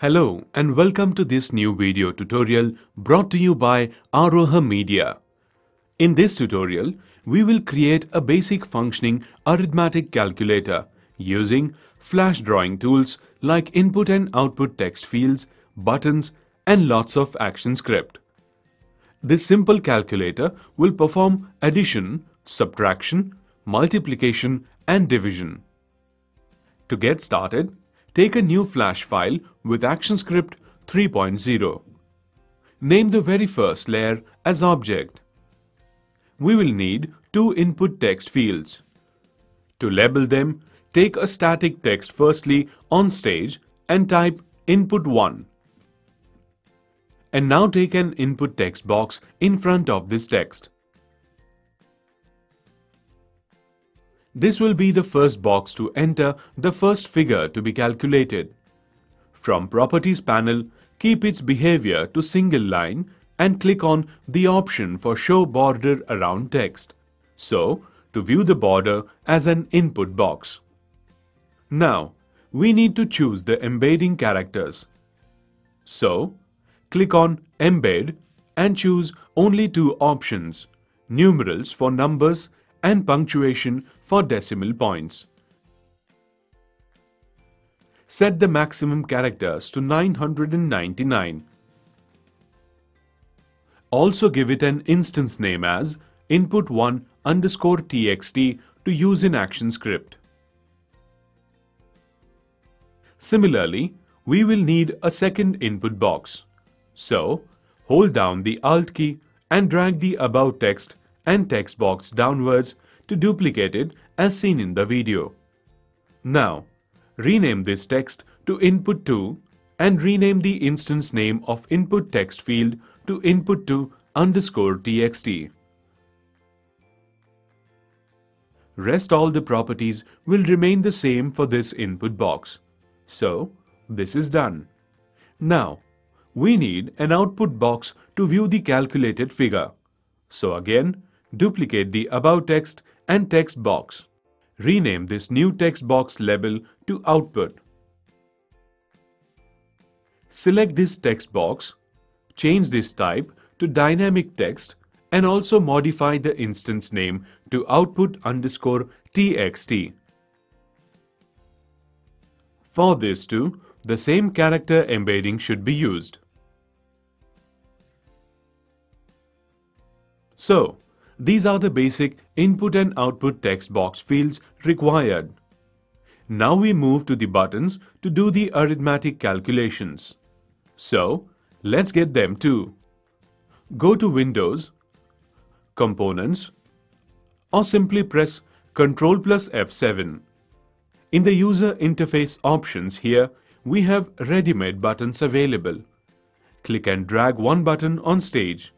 Hello and welcome to this new video tutorial brought to you by Aroha Media. In this tutorial, we will create a basic functioning arithmetic calculator using flash drawing tools like input and output text fields, buttons and lots of action script. This simple calculator will perform addition, subtraction, multiplication and division. To get started, take a new flash file with ActionScript 3.0. Name the very first layer as object. We will need two input text fields. To label them, take a static text firstly on stage and type input 1. And now take an input text box in front of this text. This will be the first box to enter the first figure to be calculated. From Properties panel, keep its behavior to single line and click on the option for Show Border Around Text. So, to view the border as an input box. Now, we need to choose the embedding characters. So, click on Embed and choose only two options, numerals for numbers and punctuation for decimal points. Set the maximum characters to 999. Also give it an instance name as input1 underscore txt to use in ActionScript. Similarly, we will need a second input box. So, hold down the Alt key and drag the above text and text box downwards to duplicate it as seen in the video. Now, rename this text to input2 and rename the instance name of input text field to input2 underscore txt. Rest all the properties will remain the same for this input box. So, this is done. Now, we need an output box to view the calculated figure. So again, Duplicate the above text and text box. Rename this new text box label to Output. Select this text box, change this type to dynamic text and also modify the instance name to output underscore txt. For this too, the same character embedding should be used. So, these are the basic input and output text box fields required. Now we move to the buttons to do the arithmetic calculations. So, let's get them too. Go to Windows, Components, or simply press Ctrl plus F7. In the user interface options here, we have ready-made buttons available. Click and drag one button on stage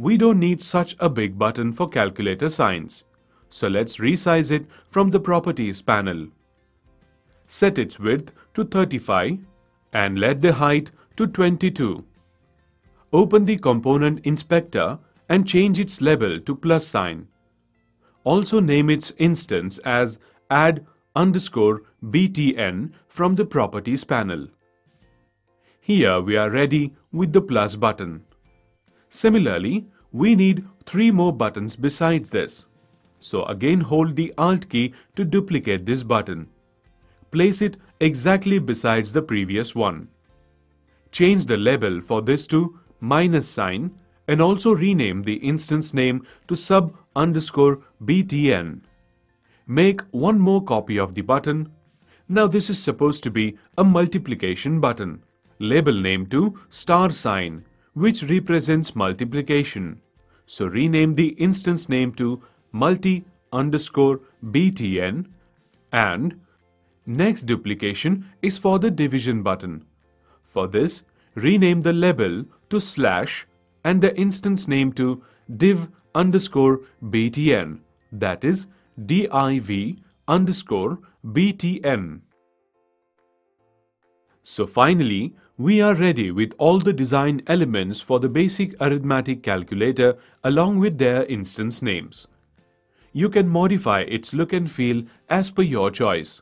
we don't need such a big button for calculator signs. So let's resize it from the Properties panel. Set its width to 35 and let the height to 22. Open the Component Inspector and change its label to plus sign. Also name its instance as add underscore btn from the Properties panel. Here we are ready with the plus button. Similarly, we need three more buttons besides this. So again hold the Alt key to duplicate this button. Place it exactly besides the previous one. Change the label for this to minus sign and also rename the instance name to sub underscore btn. Make one more copy of the button. Now this is supposed to be a multiplication button. Label name to star sign which represents multiplication. So rename the instance name to multi underscore btn and next duplication is for the division button. For this, rename the label to slash and the instance name to div underscore btn that is div underscore btn. So finally, we are ready with all the design elements for the basic arithmetic calculator along with their instance names. You can modify its look and feel as per your choice.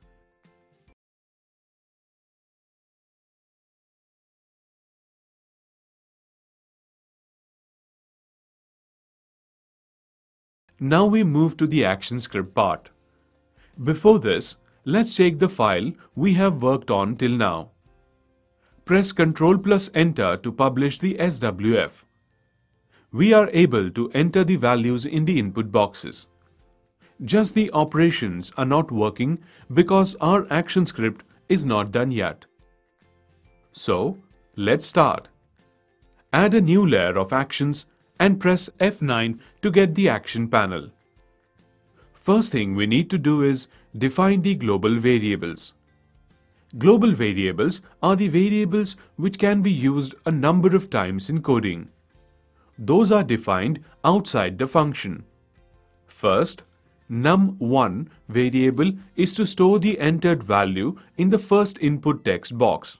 Now we move to the action script part. Before this, let's check the file we have worked on till now. Press Ctrl plus Enter to publish the SWF. We are able to enter the values in the input boxes. Just the operations are not working because our action script is not done yet. So, let's start. Add a new layer of actions and press F9 to get the action panel. First thing we need to do is define the global variables. Global variables are the variables which can be used a number of times in coding. Those are defined outside the function. First, num1 variable is to store the entered value in the first input text box.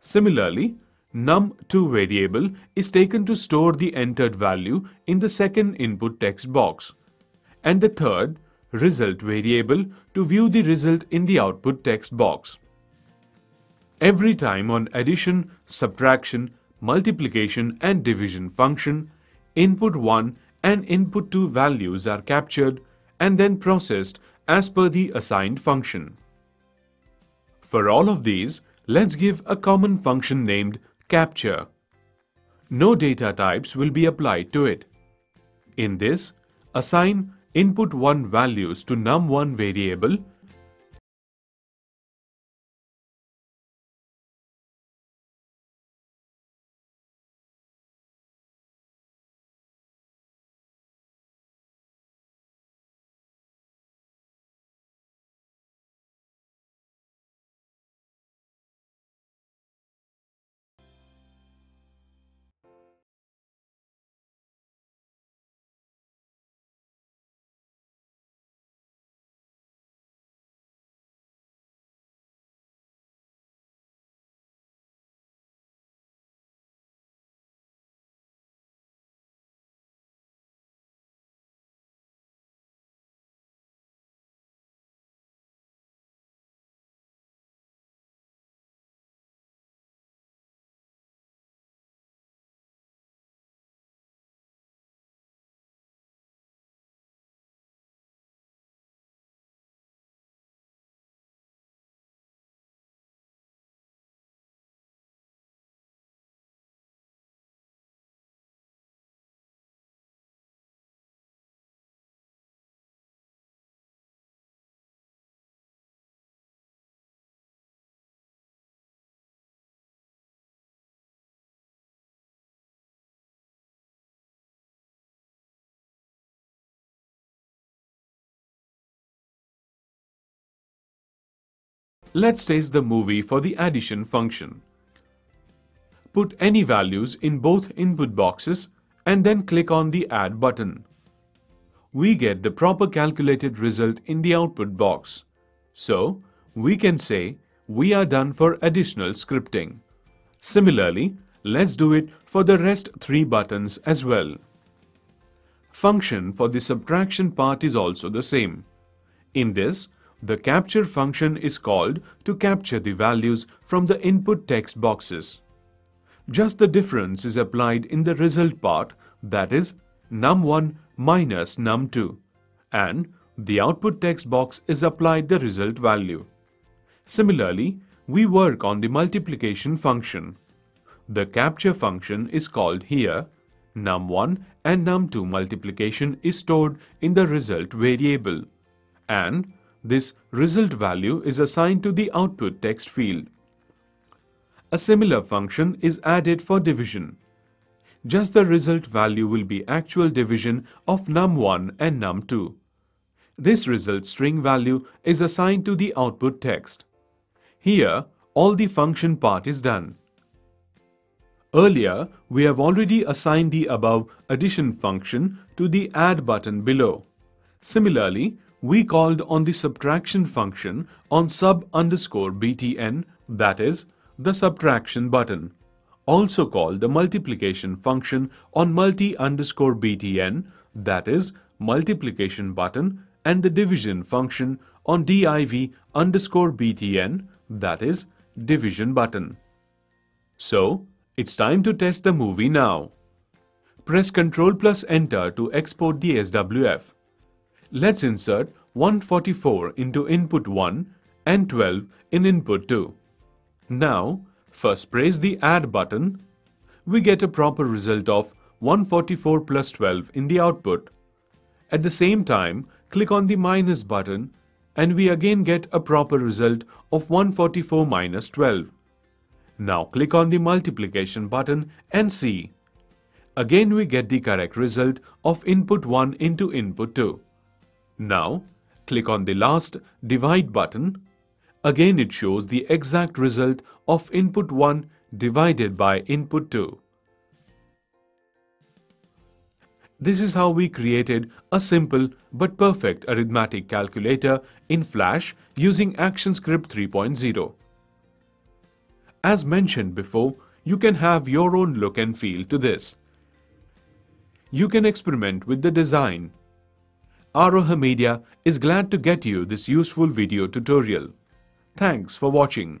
Similarly, num2 variable is taken to store the entered value in the second input text box. And the third, result variable to view the result in the output text box. Every time on addition, subtraction, multiplication and division function, input 1 and input 2 values are captured and then processed as per the assigned function. For all of these, let's give a common function named capture. No data types will be applied to it. In this, assign input1 values to num1 variable Let's test the movie for the addition function. Put any values in both input boxes and then click on the Add button. We get the proper calculated result in the output box. So, we can say we are done for additional scripting. Similarly, let's do it for the rest three buttons as well. Function for the subtraction part is also the same. In this, the capture function is called to capture the values from the input text boxes. Just the difference is applied in the result part that is num1 minus num2 and the output text box is applied the result value. Similarly, we work on the multiplication function. The capture function is called here. num1 and num2 multiplication is stored in the result variable and this result value is assigned to the output text field. A similar function is added for division. Just the result value will be actual division of num1 and num2. This result string value is assigned to the output text. Here, all the function part is done. Earlier, we have already assigned the above addition function to the add button below. Similarly, we called on the subtraction function on sub underscore btn, that is, the subtraction button, also called the multiplication function on multi underscore btn, that is, multiplication button, and the division function on div underscore btn, that is, division button. So, it's time to test the movie now. Press Ctrl plus Enter to export the SWF. Let's insert 144 into input 1 and 12 in input 2. Now, first press the add button. We get a proper result of 144 plus 12 in the output. At the same time, click on the minus button and we again get a proper result of 144 minus 12. Now click on the multiplication button and see. Again we get the correct result of input 1 into input 2. Now click on the last divide button. Again it shows the exact result of input 1 divided by input 2. This is how we created a simple but perfect arithmetic calculator in Flash using ActionScript 3.0. As mentioned before, you can have your own look and feel to this. You can experiment with the design. Aroha Media is glad to get you this useful video tutorial. Thanks for watching.